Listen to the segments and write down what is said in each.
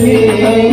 You.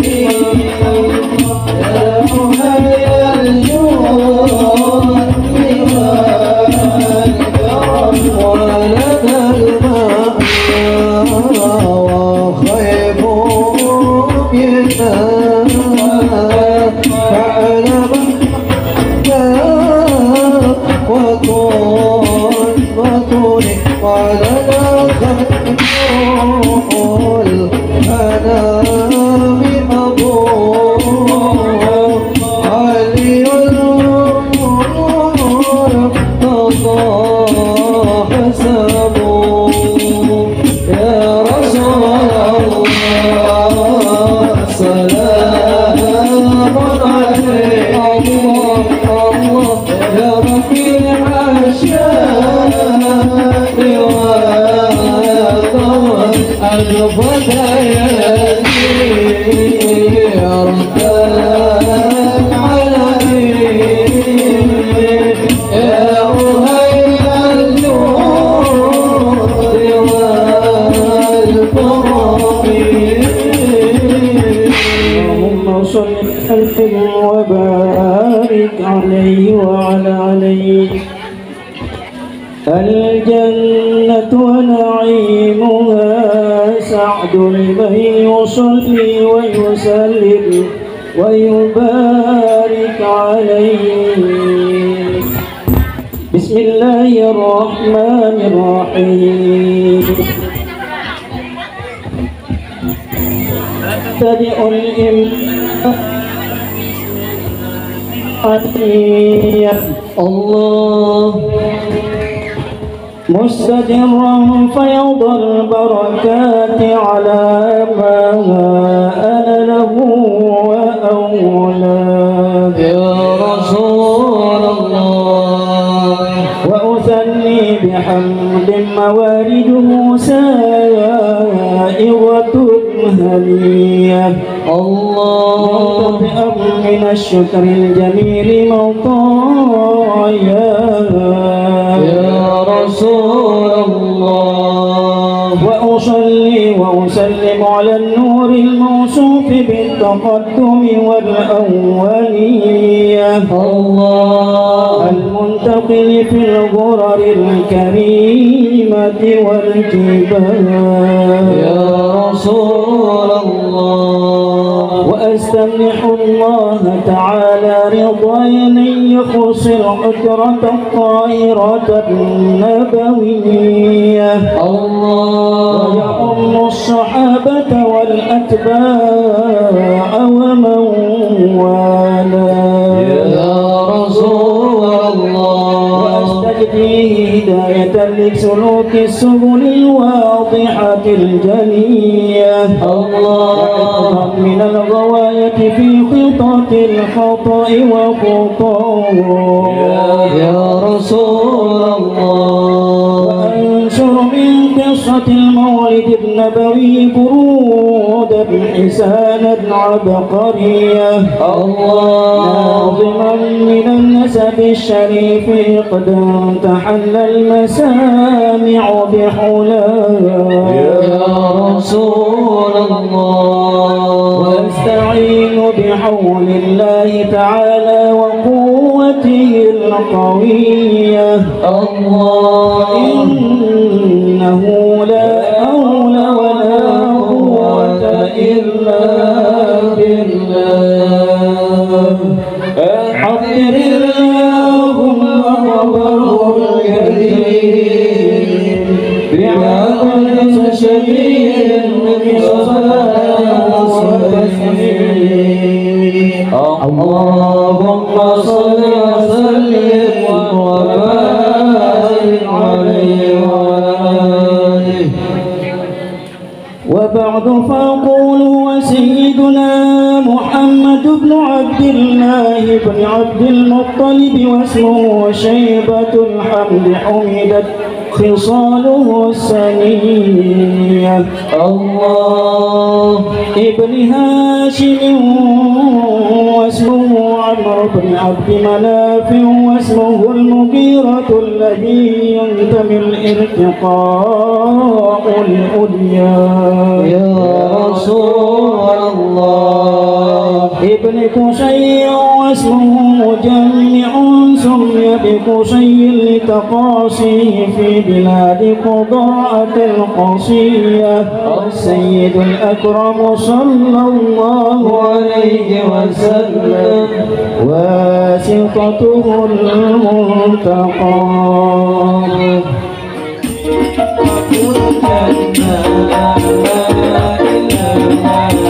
بسم الله الرحمن الرحيم تبع الإمام الله مستجرا فيض البركات على ما أنا له وأولاد وأثني بحمد موارده سائغة هنية الله من الشكر الجميل موطايا. يا رسول الله. وأصلي وأسلم على النور الموصوف بالتقدم والأولية الله. المنتقل في الغرر الكريمة والجبال. يا رسول الله. وأستمنح الله تعالى رضوان يخص الحجرة الطائرة النبوية. الله. ويؤم الصحابة والأتباع ومن والاه لسلوك السبل الواضحة الجلية الله. من الغواية في خطط الخطأ وخطاه يا رسول الله. وأنشر من قصة المولد النبوي برودا حسانا عبقرية الله ناظما من النسب الشريف قد تحل المسامع بحلاه يا رسول الله واستعين بحول الله تعالى وقوته القوية. الله. اللهم صل وسلم وبارك عليه وعلى آله وبعد فأقول وسيدنا محمد بن عبد الله بن عبد المطلب واسمه شيبة الحمد حمدت خصاله السنية الله ابن هاشم واسمه عمرو بن عبد مناف واسمه المغيرة الذي ينتمي الارتقاء العليا يا رسول الله. ابن قشي واسمه مجمع سمي بقشي لتقاصي في بلاد قضاءة القصية. السيد الأكرم صلى الله عليه وسلم واسطته oh,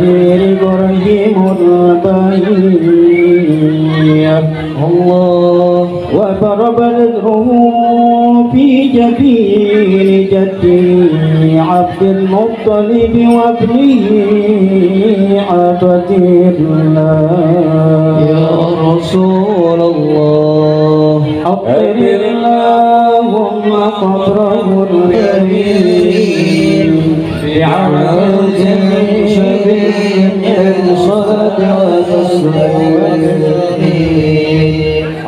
أسارير إبراهيم البهية الله. وضرب ذكره في جبين جده عبد المطلب وابنه عبد الله. يا رسول الله. أطر اللهم قبره الكريم. بعرض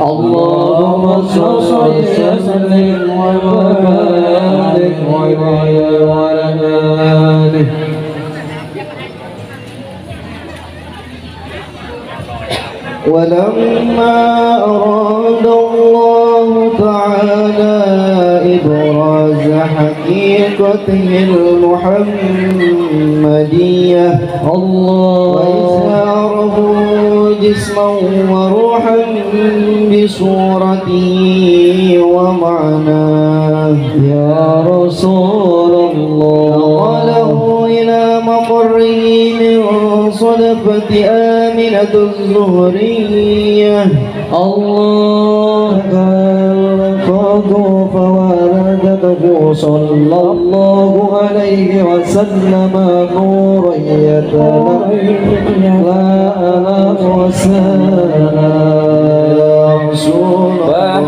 اللهم صل وسلم وبارك وعلى ولما أراد الله حقيقته المحمدية. الله وإظهاره جسما وروحا بصورته ومعناه. يا رسول الله. نقله إلى مقره من صدفة آمنة الزهرية. الله قد فوالدته صلى الله عليه وسلم نورا يتلألأ وسلام رسول الله.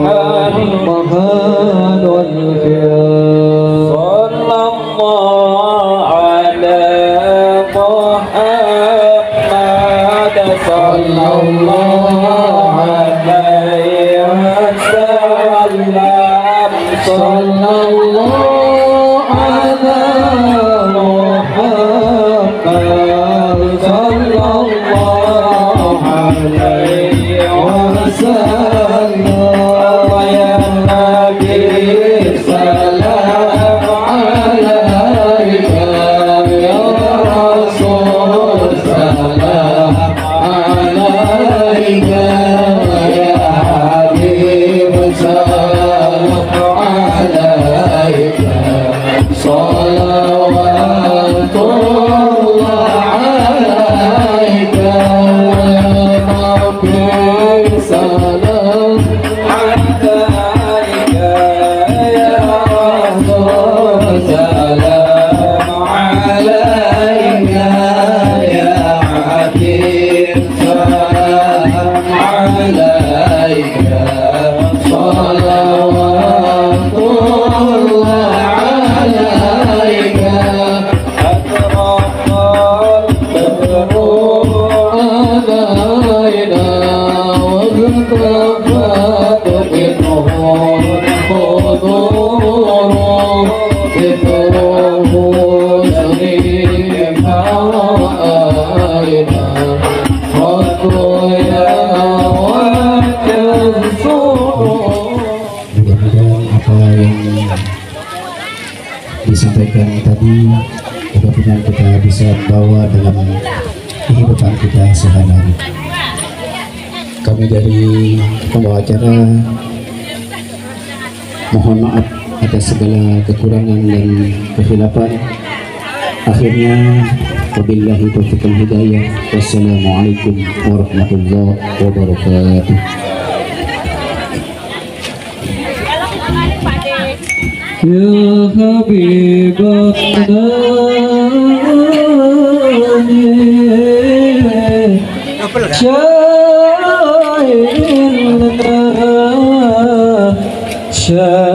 رسول disampaikan tadi mudah-mudahan kita bisa bawa dalam kehidupan kita sehari-hari. Kami dari pembawa acara mohon maaf atas segala kekurangan dan kehilafan akhirnya wabillahi taufiq wal hidayah. Wassalamualaikum warahmatullahi wabarakatuh. Ya Habibatana Shailana Shailana